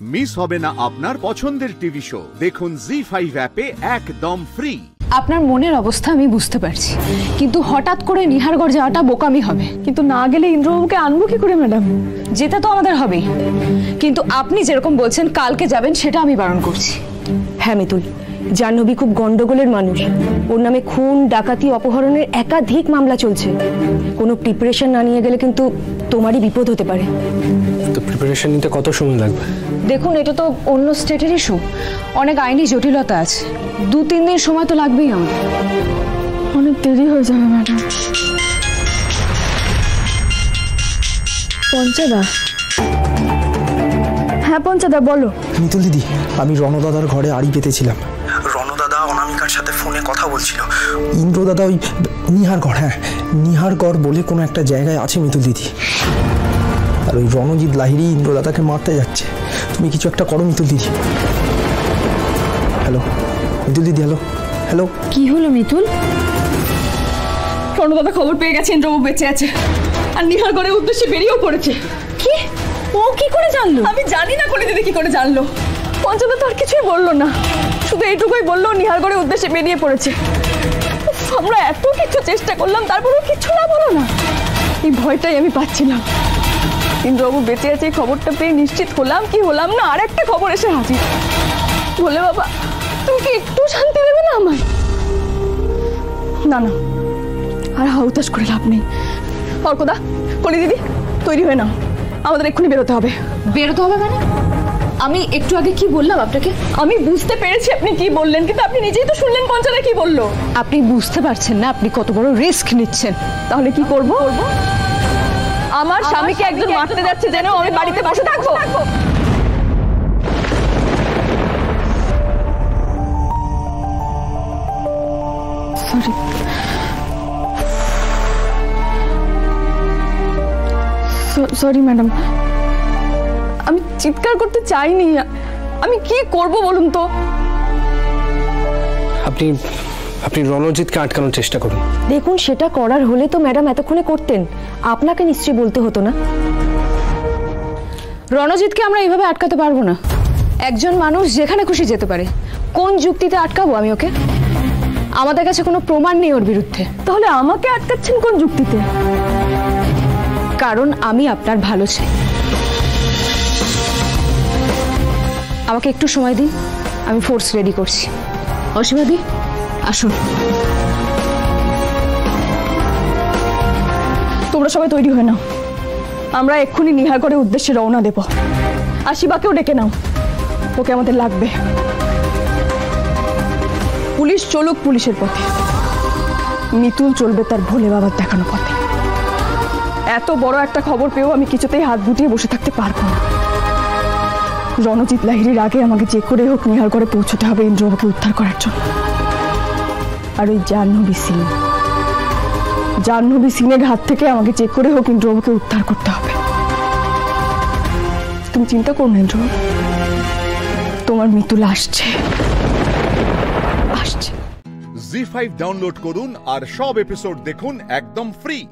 Miss হবে না আপনার পছন্দের টিভি শো। দেখুন জি ফাইভ অ্যাপে একদম ফ্রি আপনার মনের অবস্থা আমি বুঝতে পারছি। কিন্তু হঠাৎ করে নিহারগড় যাওয়াটা বোকামি হবে। কিন্তু না গেলে ইন্দ্রবাবুকে আনব কি করে, ম্যাডাম? যেতে তো আমাদের হবেই। কিন্তু আপনি যেরকম বলছেন, কালকে যাবেন, সেটা আমি বারণ করছি। হ্যাঁ মিতুল। জাহ্নবী খুব গন্ডগোলের মানুষ। ওর নামে খুন ডাকাতি অপহরণের একাধিক মামলা চলছে। কোনো প্রিপারেশন না নিয়ে গেলে কিন্তু তোমারই বিপদ হতে পারে। তো প্রিপারেশন নিতে কত সময় লাগবে? দেখুন এটা তো অন্য স্টেটের ইস্যু অনেক আইনি জটিলতা আছে। দু তিন দিন সময় তো লাগবেই আমাদের অনেক দেরি হয়ে যাবে ম্যাডাম পঞ্চাদা? হ্যাঁ পঞ্চাদা বলো। মিতুল দিদি আমি রণদাদার ঘরে আড়ি পেতেছিলাম। সাথে ফোনে কথা বলছিল। ইন্দ্রদাদা ওই নিহারগড় হ্যাঁ। নিহারগড় বলে কোনো একটা জায়গায় আছে মিতুল দিদি। আর ওই রণজিৎ লাহিড়ি ইন্দ্রদাদাকে মারতে যাচ্ছে। তুমি কিছু একটা করো মিতুল দিদি। হ্যালো মিতুল দিদি হ্যালো হ্যালো। কি হলো মিতুল? প্রণদাদা খবর পেয়ে গেছে ইন্দ্রবাবু বেঁচে আছে। আর নিহারগড়ের উদ্দেশ্যে বেরিয়েও পড়েছে। কি? ও কি করে জানলো? আমি জানি না করে দিদি কি করে জানলো। পঞ্চাদা তো আর কিছুই বলল না। শুধু এইটুকুই বলল, নিহারগড়ের উদ্দেশ্যে বেরিয়ে পড়েছে। আমরা এত কিছু চেষ্টা করলাম, তারপরেও কিছু না বলো না। এই ভয়টাই আমি পাচ্ছিলাম। ইন্দ্রবাবু বেঁচে আছে, এই খবরটা পেয়ে নিশ্চিত হলাম। কি হলাম না? আর একটা খবর এসে হাজির। বলে, বাবা, তুমি কি একটু শান্তি দেবে না আমায়? না না, আর হাউতাস করে লাভ নেই। অর্কদা কলি দিদি তৈরি হয়ে নাও। আমাদের এক্ষুনি বেরোতে হবে। বেরোতে হবে মানে? আমি একটু আগে কি বললাম আপনাকে? আমি বুঝতে পেরেছি আপনি কি বললেন কিন্তু আপনি নিজেই তো শুনলেন পঞ্চাদা কি বলল। আপনি বুঝতে পারছেন না আপনি কত বড় রিস্ক নিচ্ছেন। তাহলে কি করব? আমার স্বামীকে একজন মারতে যাচ্ছে যেন আমি বাড়িতে বসে থাকব। সরি সরি ম্যাডাম চিৎকার করতে চাইনি। আমি কি করব বলুন তো? আপনি আপনি রণজিৎকে আটকানোর চেষ্টা করুন। দেখুন সেটা করার হলে তো ম্যাডাম এতক্ষণে করতেন। আপনাকে নিশ্চয়ই বলতে হতো না। রণজিৎকে আমরা এইভাবে আটকাতে পারব না। একজন মানুষ যেখানে খুশি যেতে পারে। কোন যুক্তিতে আটকাবো আমি ওকে? আমাদের কাছে কোনো প্রমাণ নেই ওর বিরুদ্ধে। তাহলে আমাকে আটকাচ্ছেন কোন যুক্তিতে? কারণ আমি আপনার ভালো চাই। আমাকে একটু সময় দিন, আমি ফোর্স রেডি করছি। অসীমাদি আসুন। তোমরা সবাই তৈরি হয়ে নাও। আমরা এক্ষুনি নিহারগড়ের উদ্দেশ্যে রওনা দেব। আর শিবাকেও ডেকে নাও। ওকে আমাদের লাগবে। পুলিশ চলুক পুলিশের পথে। মিতুল চলবে তার ভোলে বাবার দেখানো পথে। এত বড় একটা খবর পেয়েও আমি কিছুতেই হাত গুটিয়ে বসে থাকতে পারব না। রণজিৎ লাহিড়ির আগে আমাকে যে করে হোক নিহারগড়ে পৌঁছতে হবে, ইন্দ্রবাবুকে উদ্ধার করার জন্য। আর ওই জাহ্নবী সিং। জাহ্নবী সিংয়ের হাত থেকে আমাকে চেক করে হোক ইন্দ্রবাবুকে উদ্ধার করতে হবে। তুমি চিন্তা করো না, ইন্দ্রবাবু। তোমার মিতুল আসছে। আসছে। জি ফাইভ ডাউনলোড করুন আর সব এপিসোড দেখুন একদম ফ্রি।